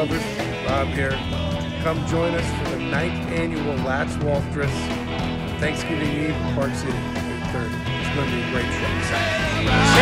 Columbus. Rob here. Come join us for the ninth annual Last Waltzrus Thanksgiving Eve, Park City, It's going to be a great show.